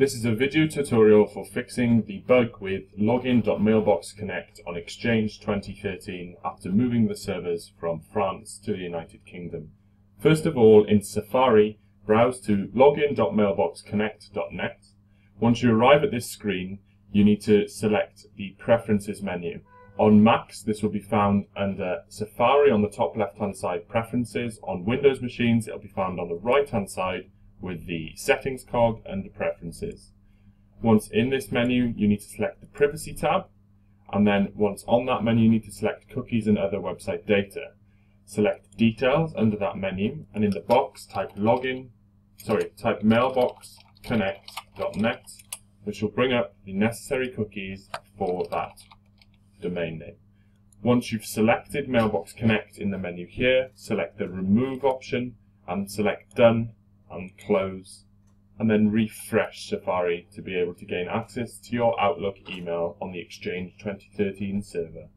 This is a video tutorial for fixing the bug with login.mailbox.connect on Exchange 2013 after moving the servers from France to the United Kingdom. First of all, in Safari, browse to login.mailboxconnect.net. Once you arrive at this screen, you need to select the Preferences menu. On Macs, this will be found under Safari on the top left-hand side, Preferences. On Windows machines, it will be found on the right-hand side, with the settings cog under preferences. Once in this menu, you need to select the privacy tab, and then once on that menu, you need to select cookies and other website data. Select details under that menu, and in the box, type login, sorry, type mailbox mailboxconnect.net, which will bring up the necessary cookies for that domain name. Once you've selected Mailbox Connect in the menu here, select the Remove option and select Done and close, and then refresh Safari to be able to gain access to your Outlook email on the Exchange 2013 server.